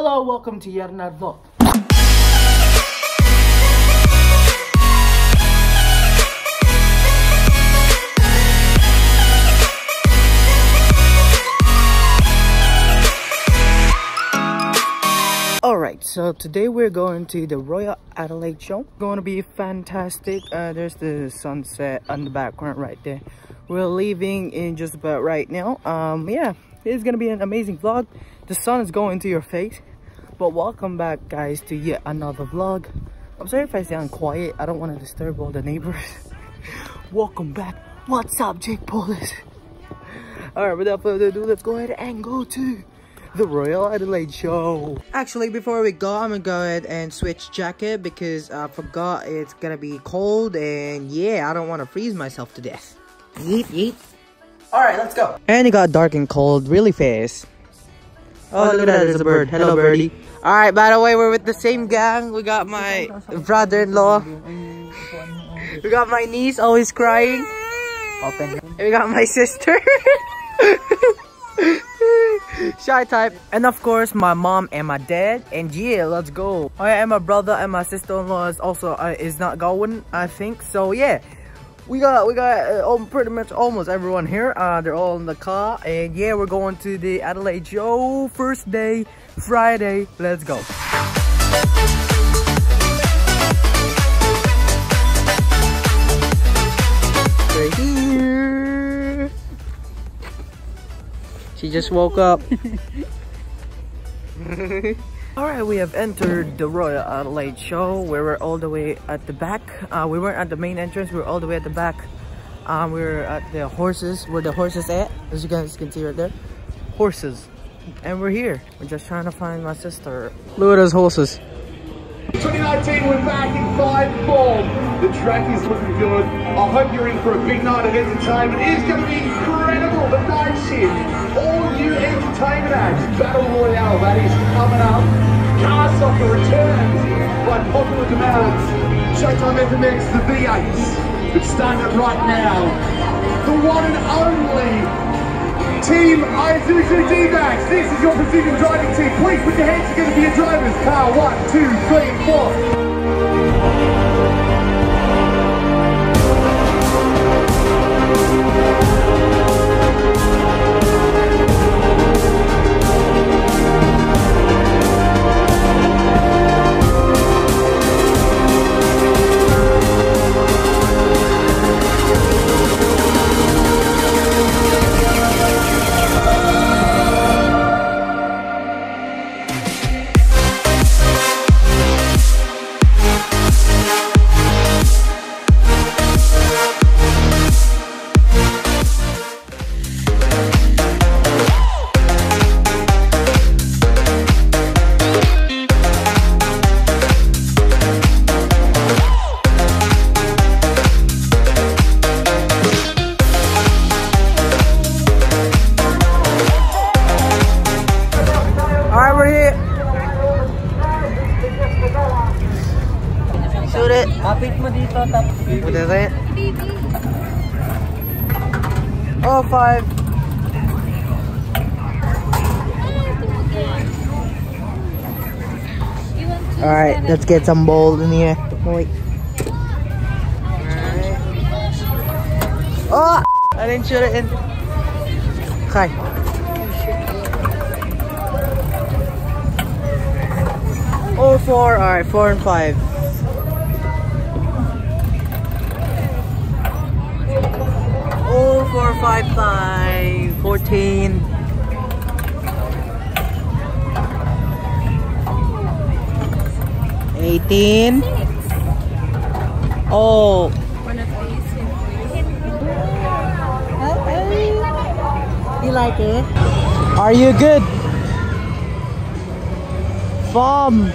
Hello, welcome to yet another vlog. Alright, so today we're going to the Royal Adelaide show. It's to be fantastic. Uh, there's the sunset on the background right there. We're leaving in just about right now. Um, yeah, it's gonna be an amazing vlog. The sun is going to your face. But welcome back guys to yet another vlog. I'm sorry if I sound quiet. I don't want to disturb all the neighbors. welcome back. What's up, Jake Paulers? Alright, without further ado, let's go ahead and go to the Royal Adelaide show. Actually, before we go, I'm gonna go ahead and switch jacket because I forgot it's gonna be cold and yeah, I don't want to freeze myself to death. Yeet, yeet. Alright, let's go. And it got dark and cold really fast. Oh, look at that, there's a bird. Hello, birdie. Alright, by the way, we're with the same gang. We got my brother-in-law. We got my niece always crying. Open. And we got my sister. Shy type. And of course, my mom and my dad. And yeah, let's go. Oh yeah, and my brother and my sister-in-law is also uh, is not going, I think. So yeah, we got we got uh, pretty much almost everyone here. Uh, they're all in the car. And yeah, we're going to the Adelaide show. First day, Friday. Let's go. Here. She just woke up. Alright, we have entered the Royal Adelaide show where we're all the way at the back. Uh, we weren't at the main entrance, we are all the way at the back. Um, we are at the horses, where the horses at, as you guys can see right there. Horses. And we're here. We're just trying to find my sister. Look at those horses. 2019, we're back in fine form. The track is looking good. I hope you're in for a big night of entertainment. It is going to be incredible. The night shift. All new entertainment acts. Battle Royale, that is coming up. Car Soccer returns by popular demands. Showtime FMX, the V8s. It's starting right now. The one and only Team Isuzu D-Max, this is your precision driving team. Please put your hands together for your drivers. Car one, two, three, four. Kapit mo dito, tapos. Oh, five. Alright, let's get some bold in here. Wait. Alright. Oh! I didn't shoot it in. Okay. Oh, four. All right, four and five. Oh, four, five, five, fourteen. Eighteen. Oh. You like it? Are you good? Bomb.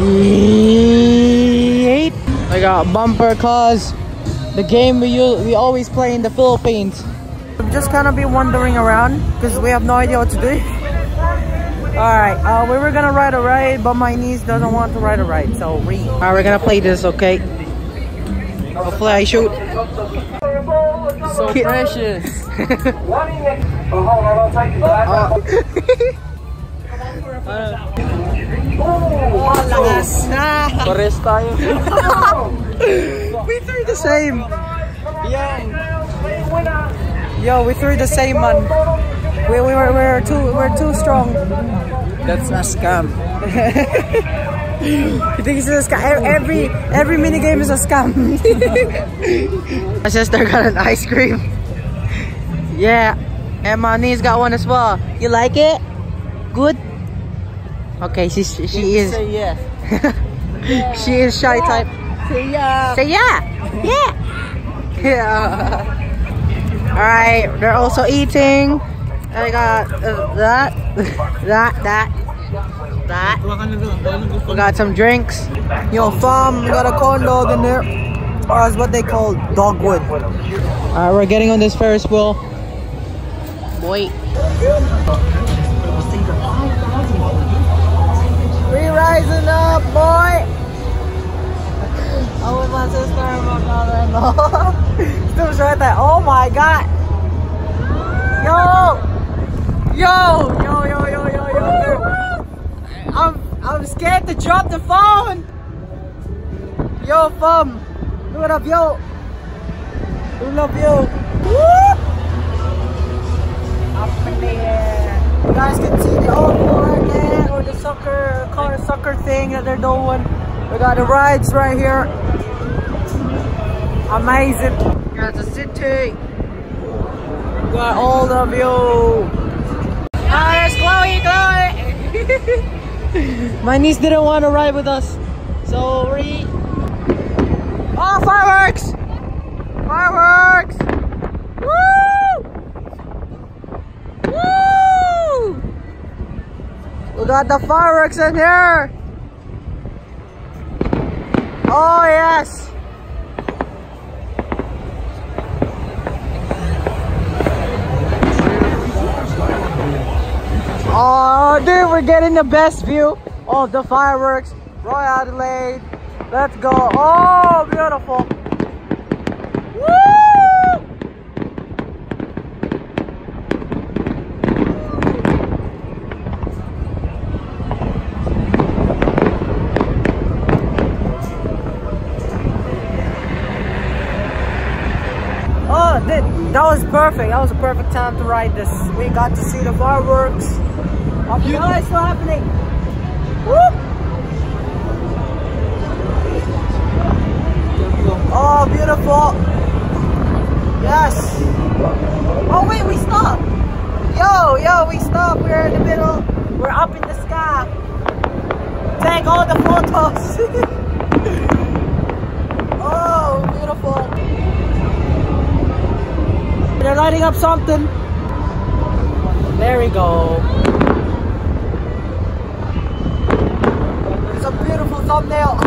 Eight. Got bumper cars. The game we use, we always play in the Philippines. We've just kind of been wandering around because we have no idea what to do. Alright, uh, we were gonna ride a ride, but my niece doesn't want to ride a ride, so we... Alright, we're gonna play this, okay? Hopefully I shoot. So precious. Oh, hold on, I'll take you back. Lakas. Pares tayo. we threw the same. Yeah. Yo, we threw the same man. We, we were we were too we're too strong. That's a scam. You think it's a scam? Every every mini game is a scam. My sister got an ice cream. Yeah, and my niece got one as well. You like it? Good. Okay, she she is Say yes. she is shy type. Say yeah. Say yeah, yeah, yeah. All right, they're also eating. I got uh, that, that, that, that. We got some drinks. Yo, fam, we got a corn dog in there. Or that's what they call Dagwood. Alright, we're getting on this Ferris wheel. Boy. Father-in-law. Still short that. Oh my god! Yo! Yo! Yo, yo, yo, yo, yo. I'm I'm scared to drop the phone. Yo, fam. What up, yo? We love you. Woo! Up in the uh, air. You guys can see the old board there, or the soccer, car soccer thing that they're doing. We got the rides right here. Amazing. Got the city. Got all of you. Ah, there's Chloe, Chloe. My niece didn't want to ride with us, so we. Oh, fireworks! Fireworks! Woo! Woo! We got the fireworks in here. Oh yes. Oh, dude, we're getting the best view of the fireworks. Royal Adelaide. Let's go. Oh, beautiful. Oh, that was perfect. That was a perfect time to ride this. We got to see the fireworks. Oh, it's still happening. Whoop! Oh, beautiful. Yes. Oh, wait, we stopped. Yo, yo, we stopped. We're in the middle. We're up in the sky. Take all the photos. oh, beautiful. They're lighting up something. There we go. Thumbnail.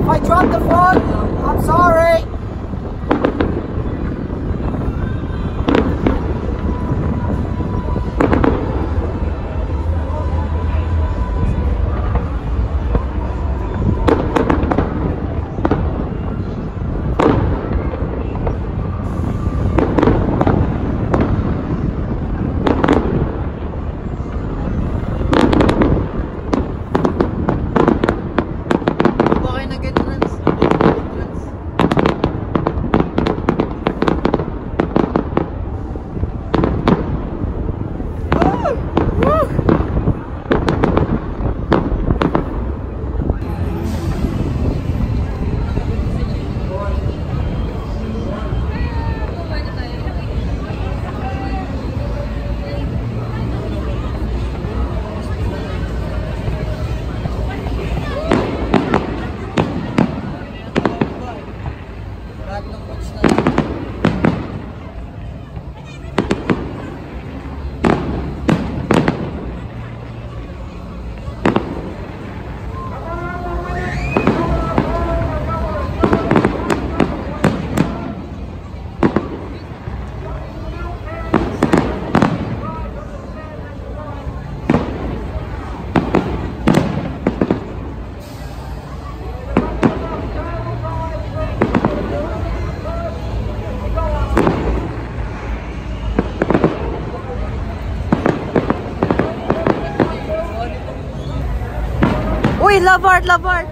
If I dropped the phone, I'm sorry. Wait, love art, love art.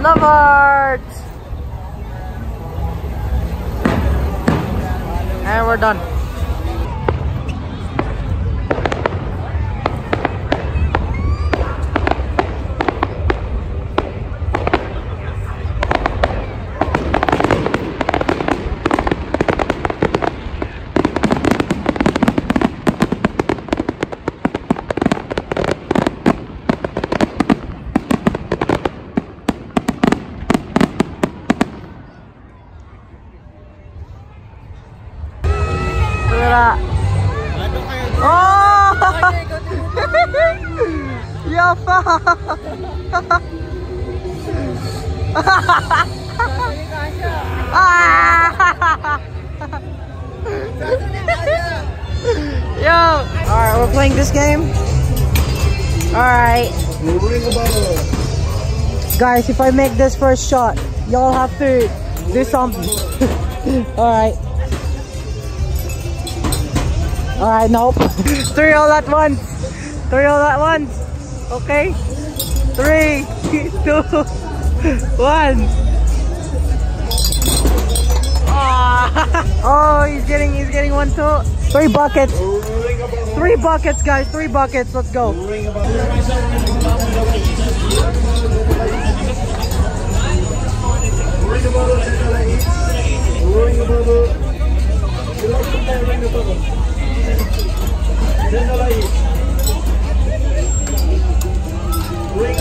Love art. And we're done. Yo! Alright, we're playing this game. Alright. Guys, if I make this first shot, y'all have to do something. Alright. Alright, nope. Three all at once. Three all at once. Okay? Three, two, one. Ah. Oh, he's getting he's getting one two. Three buckets. Three buckets, guys. Three buckets. Let's go. Three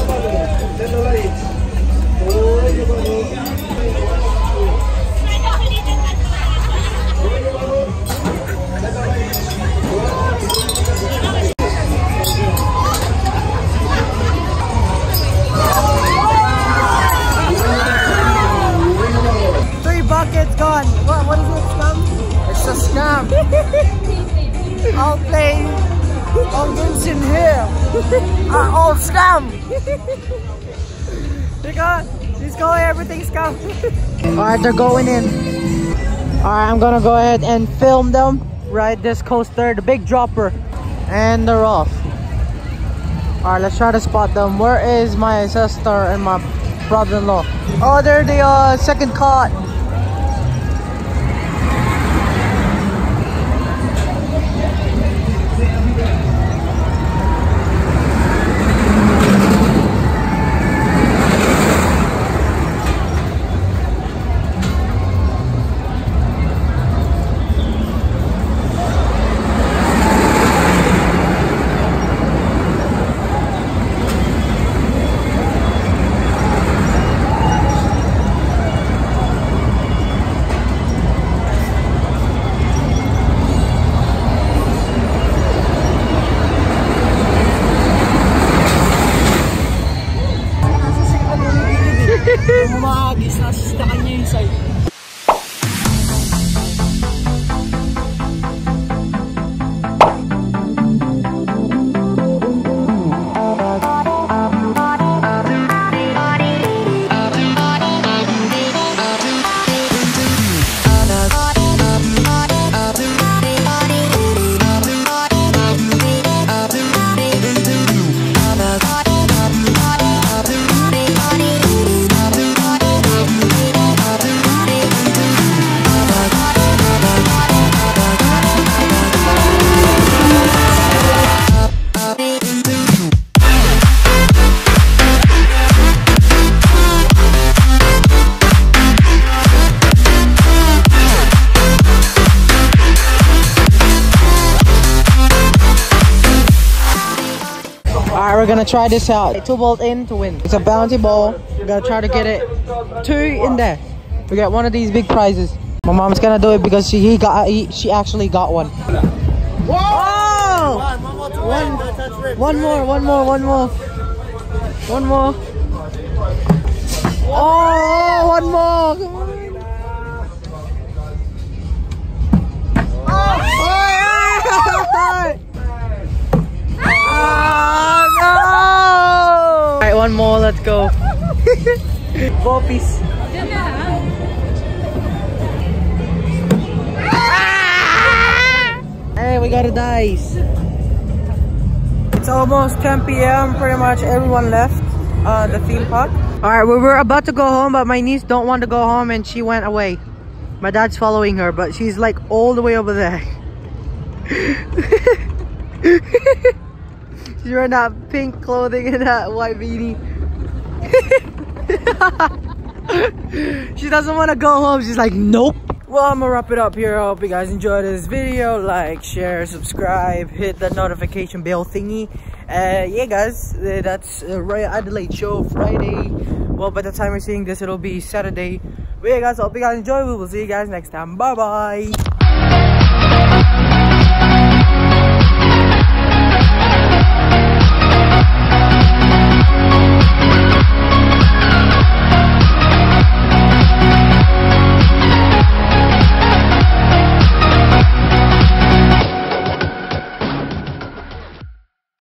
buckets gone. What, what is it, scum? It's a scam. I'll play all games in here. Are all scam. They got, he's going everything scam. Alright, they're going in. Alright, I'm gonna go ahead and film them. Ride this coaster, the big dropper. And they're off. Alright, let's try to spot them. Where is my sister and my brother-in-law? Oh, they're the uh, second caught. Gonna try this out. Two balls in to win. It's a bounty ball. We're gonna try to get it two in there. We got one of these big prizes. My mom's gonna do it because she he got he, she actually got one. Whoa! One, one more, one more, one more, one more. Oh, one more! Let's go. Poppies. Ah! Hey, we got a dice. It's almost 10 p.m. Pretty much everyone left uh, the theme park. All right, we were about to go home, but my niece don't want to go home and she went away. My dad's following her, but she's like all the way over there. she's wearing that pink clothing and that white beanie. She doesn't want to go home. She's like, nope. Well, I'm gonna wrap it up here. I hope you guys enjoyed this video. Like, share, subscribe, hit the notification bell thingy. Uh, yeah, guys, uh, that's Royal Adelaide show Friday. Well, by the time you're seeing this, it'll be Saturday. But yeah, guys, I hope you guys enjoy. We will see you guys next time. Bye bye.